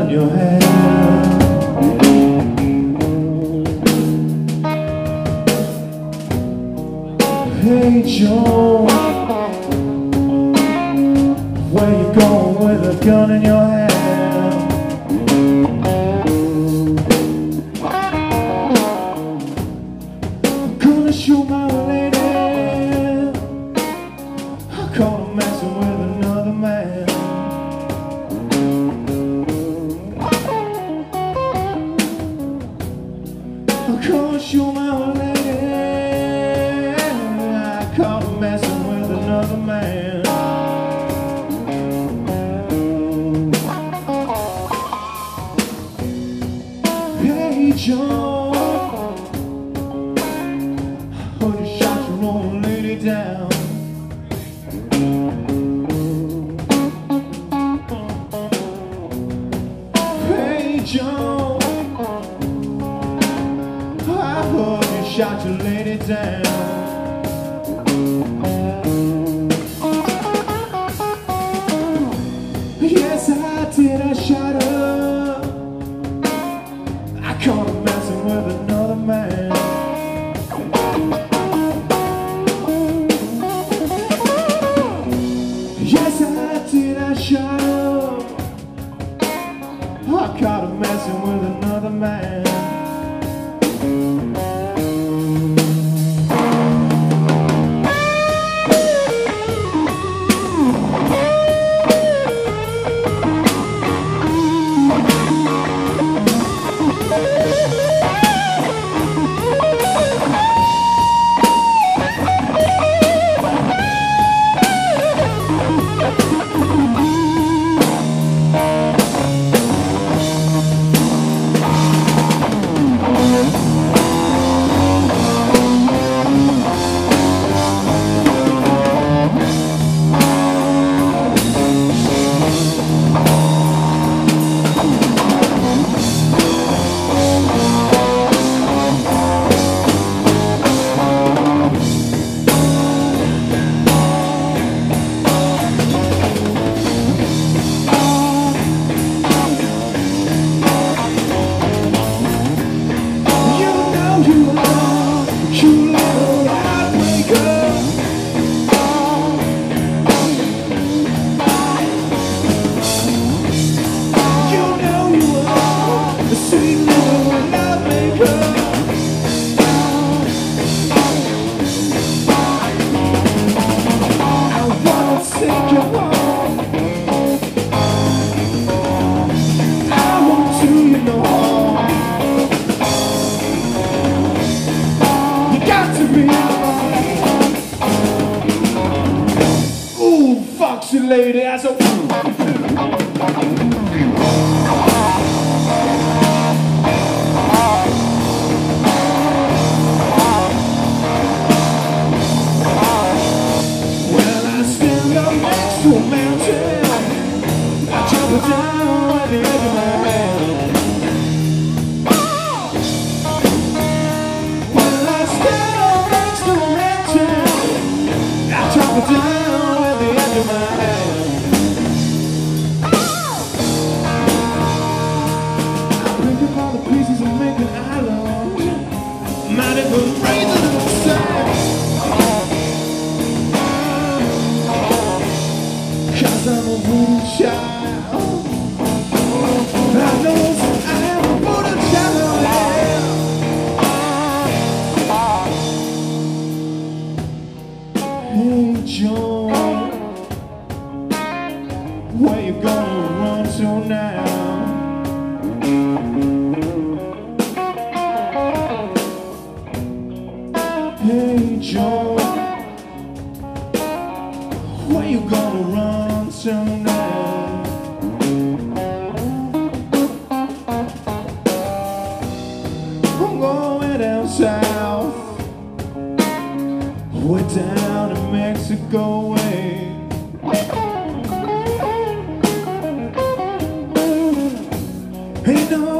on your. Hey, Joe. Cause you're my lady I caught messing with another man Hey Joe Heard you shot your old lady down Hey Joe. shot your lady down. Yes, I did. I shot her. I caught her messing with another man. Yes, I did. I shot her. I caught her messing with another man. you. lady. I said, We're down in Mexico way. Hey, no